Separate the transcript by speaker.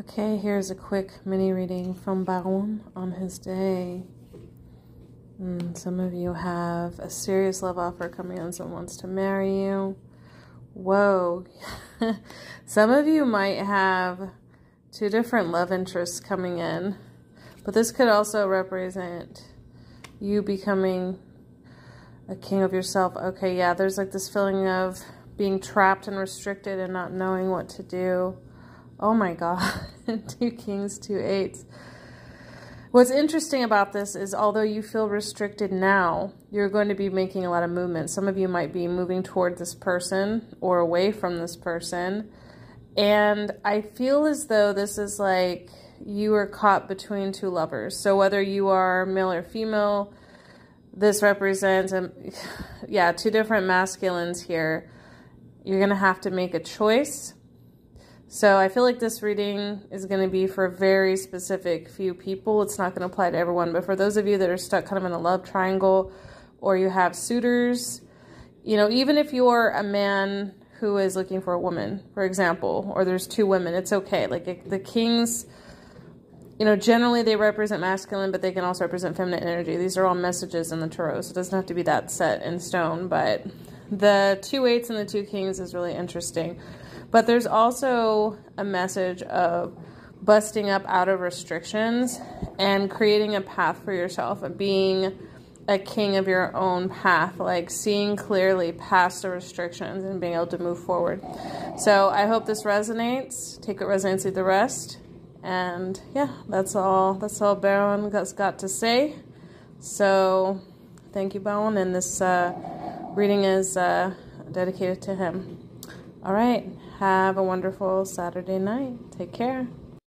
Speaker 1: Okay, here's a quick mini reading from Baron on his day. Mm, some of you have a serious love offer coming in, someone wants to marry you. Whoa. some of you might have two different love interests coming in, but this could also represent you becoming a king of yourself. Okay, yeah, there's like this feeling of being trapped and restricted and not knowing what to do. Oh my God, two kings, two eights. What's interesting about this is although you feel restricted now, you're going to be making a lot of movement. Some of you might be moving toward this person or away from this person. And I feel as though this is like you are caught between two lovers. So whether you are male or female, this represents, um, yeah, two different masculines here. You're going to have to make a choice. So I feel like this reading is going to be for a very specific few people. It's not going to apply to everyone, but for those of you that are stuck kind of in a love triangle or you have suitors, you know, even if you're a man who is looking for a woman, for example, or there's two women, it's okay. Like the kings you know, generally they represent masculine, but they can also represent feminine energy. These are all messages in the tarot, so it doesn't have to be that set in stone. But the two eights and the two kings is really interesting. But there's also a message of busting up out of restrictions and creating a path for yourself, of being a king of your own path, like seeing clearly past the restrictions and being able to move forward. So I hope this resonates. Take what resonates, leave the rest. And yeah, that's all. That's all Baron has got to say. So thank you, Baron. And this uh, reading is uh, dedicated to him. All right. Have a wonderful Saturday night. Take care.